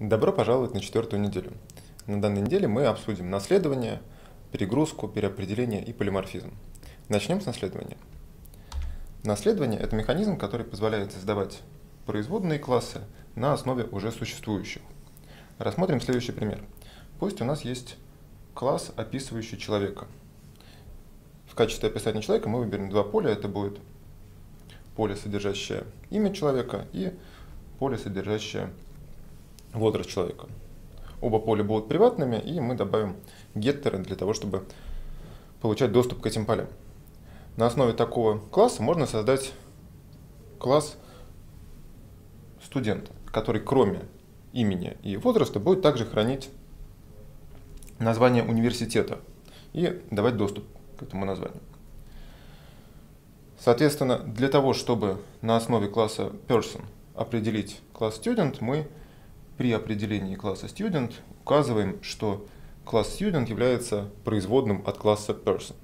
Добро пожаловать на четвертую неделю. На данной неделе мы обсудим наследование, перегрузку, переопределение и полиморфизм. Начнем с наследования. Наследование – это механизм, который позволяет создавать производные классы на основе уже существующих. Рассмотрим следующий пример. Пусть у нас есть класс, описывающий человека. В качестве описания человека мы выберем два поля. Это будет поле, содержащее имя человека, и поле, содержащее возраст человека. Оба поля будут приватными, и мы добавим геттеры для того, чтобы получать доступ к этим полям. На основе такого класса можно создать класс студента, который кроме имени и возраста будет также хранить название университета и давать доступ к этому названию. Соответственно, для того, чтобы на основе класса person определить класс student, мы при определении класса student указываем, что класс student является производным от класса person.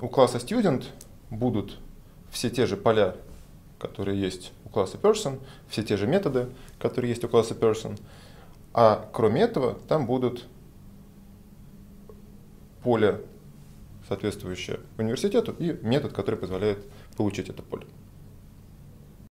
У класса student будут все те же поля, которые есть у класса person, все те же методы, которые есть у класса person, а кроме этого там будут поле, соответствующее университету, и метод, который позволяет получить это поле.